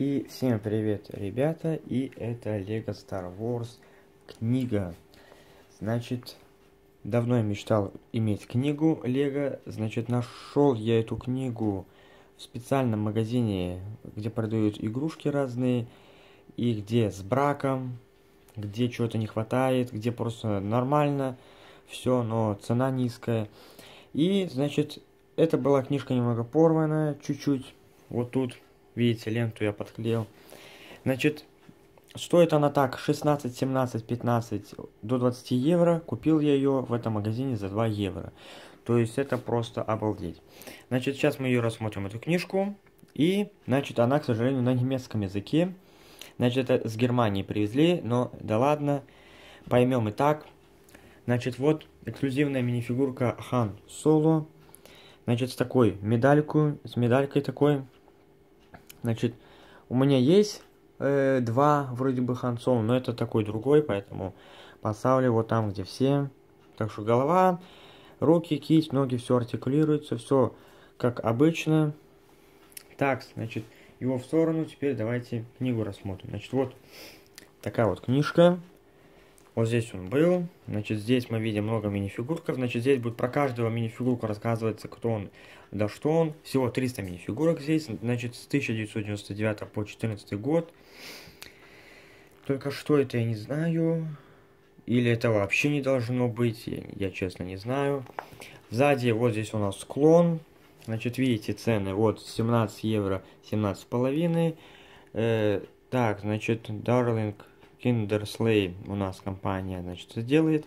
И всем привет, ребята, и это Lego Star Wars книга. Значит, давно я мечтал иметь книгу Лего, значит, нашел я эту книгу в специальном магазине, где продают игрушки разные, и где с браком, где чего-то не хватает, где просто нормально все, но цена низкая. И, значит, это была книжка немного порванная, чуть-чуть, вот тут Видите, ленту я подклеил. Значит, стоит она так 16, 17, 15 до 20 евро. Купил я ее в этом магазине за 2 евро. То есть это просто обалдеть. Значит, сейчас мы ее рассмотрим, эту книжку. И, значит, она, к сожалению, на немецком языке. Значит, это с Германии привезли, но да ладно, поймем и так. Значит, вот эксклюзивная минифигурка Хан Соло. Значит, с такой медалькой, с медалькой такой, Значит, у меня есть э, два вроде бы ханцов, но это такой другой, поэтому поставлю его там, где все. Так что голова, руки, кисть, ноги, все артикулируется, все как обычно. Так, значит, его в сторону. Теперь давайте книгу рассмотрим. Значит, вот такая вот книжка. Вот здесь он был. Значит, здесь мы видим много минифигурков. Значит, здесь будет про каждого минифигурку рассказывается, кто он, да что он. Всего 300 минифигурок здесь. Значит, с 1999 по 2014 год. Только что это я не знаю. Или это вообще не должно быть. Я, я честно не знаю. Сзади вот здесь у нас склон. Значит, видите цены. Вот 17 евро, 17 с половиной. Э, так, значит, Darling Kindersley у нас компания, значит, сделает.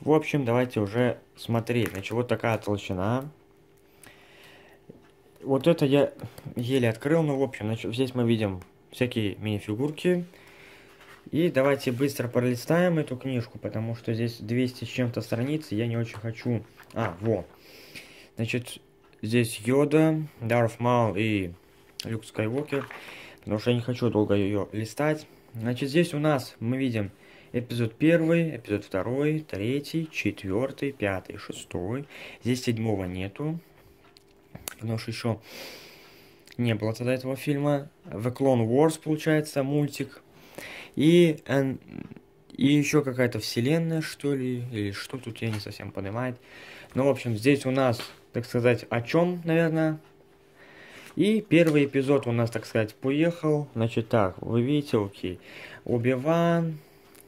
В общем, давайте уже смотреть. Значит, вот такая толщина. Вот это я еле открыл, ну, в общем, значит, здесь мы видим всякие мини-фигурки. И давайте быстро пролистаем эту книжку, потому что здесь 200 с чем-то страниц, я не очень хочу... А, во. Значит, здесь Йода, Дарф Мал и Люк Скайуокер, потому что я не хочу долго ее листать. Значит, здесь у нас мы видим эпизод первый, эпизод второй, третий, четвертый, пятый, шестой. Здесь седьмого нету, потому что еще не было тогда этого фильма. The Clone Wars, получается, мультик. И, и еще какая-то вселенная, что ли, или что тут, я не совсем понимаю. Ну, в общем, здесь у нас, так сказать, о чем, наверное, и первый эпизод у нас, так сказать, поехал. Значит, так, вы видите, окей. Оби-Ван,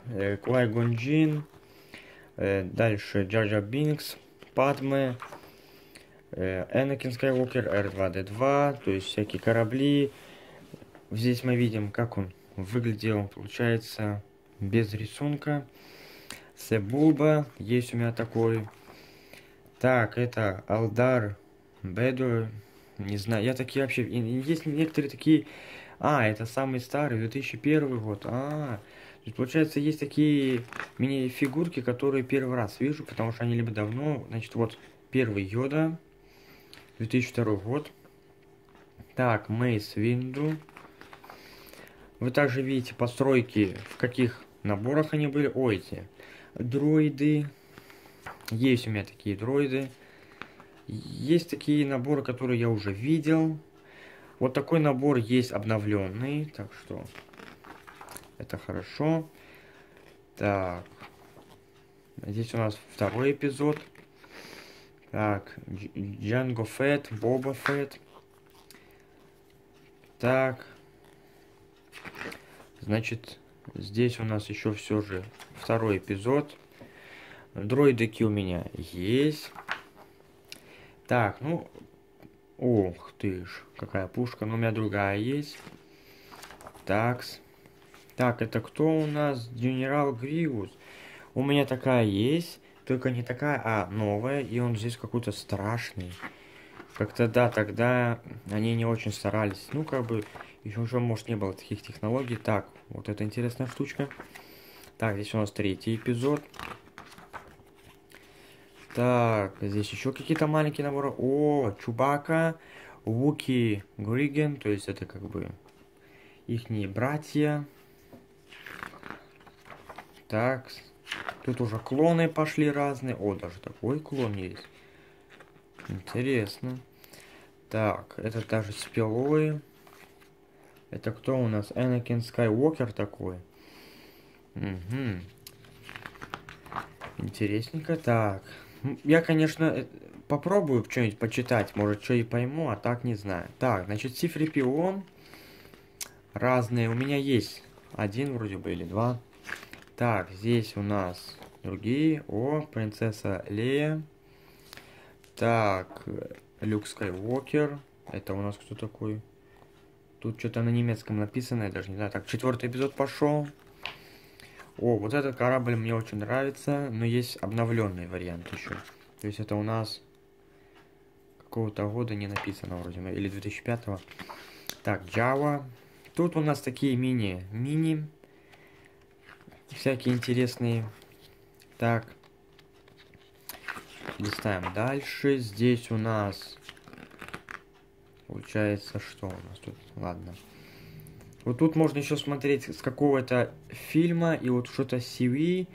э, Квай Гонджин, э, дальше Джаджа Бинкс, Падме, э, Энакин Скайуокер, R2-D2, то есть всякие корабли. Здесь мы видим, как он выглядел, получается, без рисунка. Себулба, есть у меня такой. Так, это Алдар Беду, не знаю, я такие вообще... Есть некоторые такие... А, это самый старый, 2001 год. А, то есть, получается, есть такие мини-фигурки, которые первый раз вижу, потому что они либо давно... Значит, вот первый Йода, 2002 год. Так, Мейс Винду. Вы также видите постройки, в каких наборах они были. Ой, эти дроиды. Есть у меня такие дроиды. Есть такие наборы, которые я уже видел. Вот такой набор есть обновленный, так что это хорошо. Так, здесь у нас второй эпизод. Так, Джанго Фетт, Боба Фетт. Так, значит, здесь у нас еще все же второй эпизод. Дроидики у меня есть. Так, ну... Ох ты ж, какая пушка. Ну, у меня другая есть. Такс. Так, это кто у нас? Генерал Гривус. У меня такая есть, только не такая, а новая. И он здесь какой-то страшный. Как-то, да, тогда они не очень старались. Ну, как бы, еще уже, может, не было таких технологий. Так, вот это интересная штучка. Так, здесь у нас третий эпизод. Так, здесь еще какие-то маленькие наборы. О, Чубака, Вуки, Григен, то есть это как бы их братья. Так, тут уже клоны пошли разные. О, даже такой клон есть. Интересно. Так, это даже с. Это кто у нас? Энакин Скайуокер такой. Угу. Интересненько. Так. Я, конечно, э, попробую что-нибудь почитать. Может, что и пойму, а так не знаю. Так, значит, Сифрипион. Разные. У меня есть один вроде бы или два. Так, здесь у нас другие. О, принцесса Лея. Так, Люк Скайуокер. Это у нас кто такой? Тут что-то на немецком написано, я даже не знаю. Так, четвертый эпизод пошел. О, вот этот корабль мне очень нравится, но есть обновленный вариант еще. То есть это у нас какого-то года не написано вроде, или 2005 -го. Так, Java. Тут у нас такие мини, мини, всякие интересные. Так, листаем дальше. Здесь у нас Получается, что у нас тут? Ладно. Вот тут можно еще смотреть с какого-то фильма, и вот что-то CV,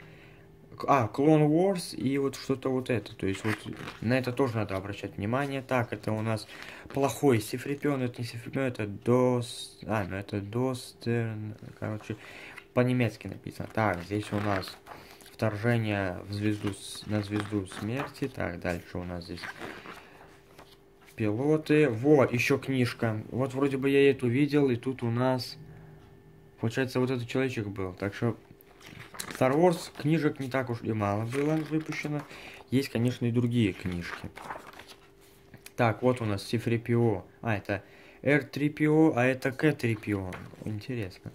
а, Clone Wars, и вот что-то вот это. То есть вот на это тоже надо обращать внимание. Так, это у нас плохой сифрипион, это не сифрипион, это DOS, а, ну это DOS, короче, по-немецки написано. Так, здесь у нас вторжение в звезду, на звезду смерти. Так, дальше у нас здесь Пилоты. Вот, еще книжка. Вот вроде бы я эту видел, и тут у нас... Получается, вот этот человечек был. Так что Star Wars книжек не так уж и мало было выпущено. Есть, конечно, и другие книжки. Так, вот у нас C-3PO. А, это R3PO, а это K-3PO. Интересно.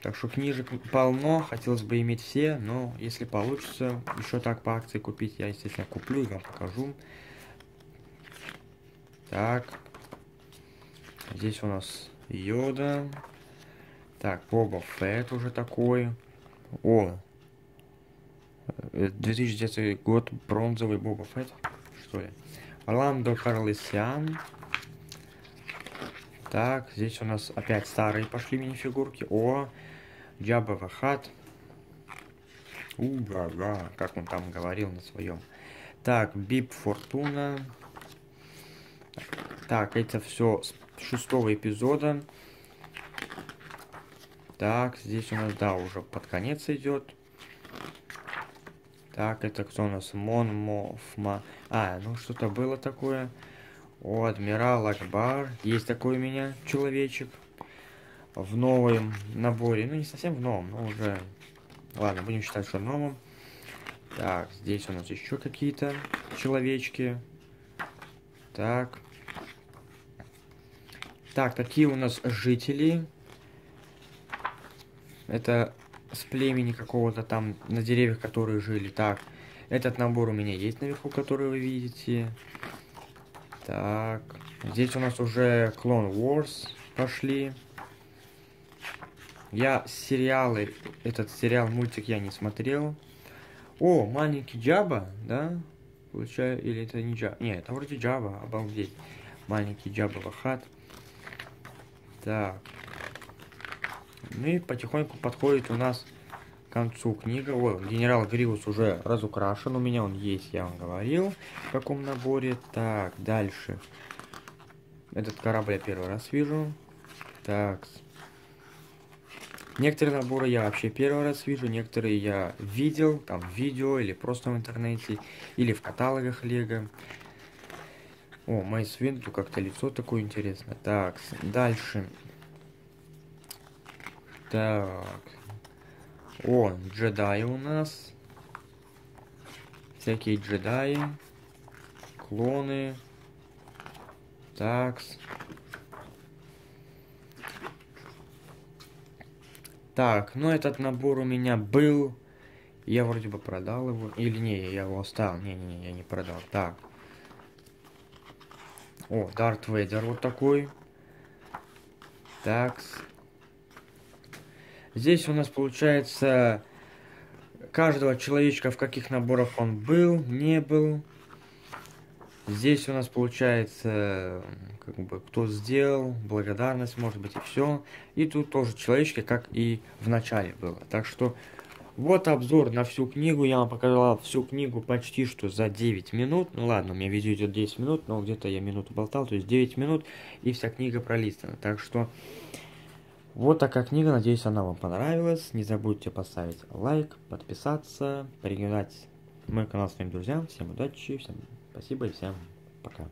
Так что книжек полно, хотелось бы иметь все, но если получится еще так по акции купить, я, естественно, куплю и вам покажу. Так. Здесь у нас Йода. Так, Боба Фетт уже такой. О! 2010 э, год, бронзовый Боба Фетт, что ли? Орландо Карлесиан. Так, здесь у нас опять старые пошли мини-фигурки. О, Джаба Вахат. Уга-га, как он там говорил на своем. Так, Бип Фортуна. Так, это все с шестого эпизода. Так, здесь у нас, да, уже под конец идет. Так, это кто у нас? Мон Мофма. А, ну что-то было такое. О, Адмирал Акбар. Есть такой у меня человечек. В новом наборе. Ну, не совсем в новом, но уже... Ладно, будем считать, что новым. Так, здесь у нас еще какие-то человечки. Так. Так, такие у нас жители. Это с племени какого-то там на деревьях, которые жили. Так, этот набор у меня есть наверху, который вы видите. Так, здесь у нас уже Clone Wars пошли. Я сериалы, этот сериал, мультик я не смотрел. О, маленький Джаба, да? Получаю, или это не Джаба? Нет, это вроде Джаба, обалдеть. Маленький Джаба Вахат. Так. Ну и потихоньку подходит у нас к концу книга. О, генерал Гриус уже разукрашен. У меня он есть, я вам говорил, в каком наборе. Так, дальше. Этот корабль я первый раз вижу. Так. Некоторые наборы я вообще первый раз вижу, некоторые я видел, там, в видео или просто в интернете, или в каталогах Лего. О, Майс Винту как-то лицо такое интересное. Так, дальше. Так. О, джедаи у нас. Всякие джедаи. Клоны. Так. Так, ну этот набор у меня был. Я вроде бы продал его. Или не, я его оставил. Не-не-не, я не продал. Так. О, Дарт Вейдер вот такой. Так. Здесь у нас получается каждого человечка, в каких наборах он был, не был. Здесь у нас получается, как бы, кто сделал, благодарность, может быть, и все. И тут тоже человечки, как и в начале было. Так что Вот обзор на всю книгу. Я вам показал всю книгу почти что за 9 минут. Ну ладно, у меня видео идет 10 минут, но где-то я минуту болтал, то есть 9 минут, и вся книга пролистана. Так что вот такая книга, надеюсь, она вам понравилась. Не забудьте поставить лайк, подписаться, порекомендовать мой канал своим друзьям. Всем удачи, всем спасибо и всем пока.